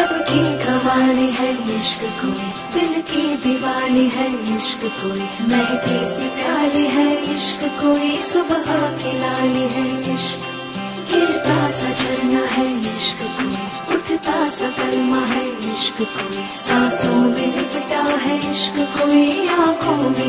लब की कवाली है इश्क कोई, दिल की दीवानी है इश्क कोई। महकी सी प्याली है इश्क कोई, सुबह की लाली है इश्क। गिरता सा झरना है इश्क कोई, उठता सा कलमा है इश्क कोई। सांसों में लिपटा है इश्क कोई, आँखों में